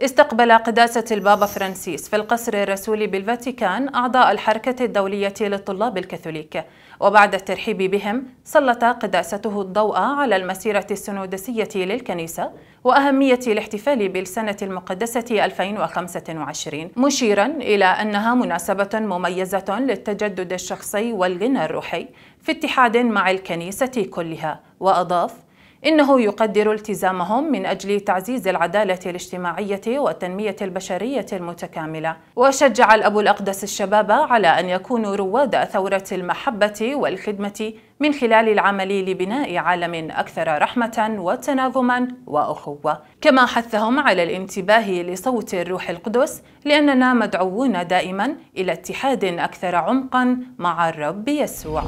استقبل قداسة البابا فرانسيس في القصر الرسولي بالفاتيكان أعضاء الحركة الدولية للطلاب الكاثوليك. وبعد الترحيب بهم سلط قداسته الضوء على المسيرة السنودسية للكنيسة وأهمية الاحتفال بالسنة المقدسة 2025 مشيرا إلى أنها مناسبة مميزة للتجدد الشخصي والغنى الروحي في اتحاد مع الكنيسة كلها وأضاف إنه يقدر التزامهم من أجل تعزيز العدالة الاجتماعية والتنمية البشرية المتكاملة. وشجع الأب الأقدس الشباب على أن يكونوا رواد ثورة المحبة والخدمة من خلال العمل لبناء عالم أكثر رحمة وتناغما وأخوة. كما حثهم على الانتباه لصوت الروح القدس لأننا مدعوون دائما إلى اتحاد أكثر عمقا مع الرب يسوع.